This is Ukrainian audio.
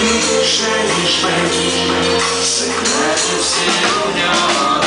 більше ніж мені секрети все в нього.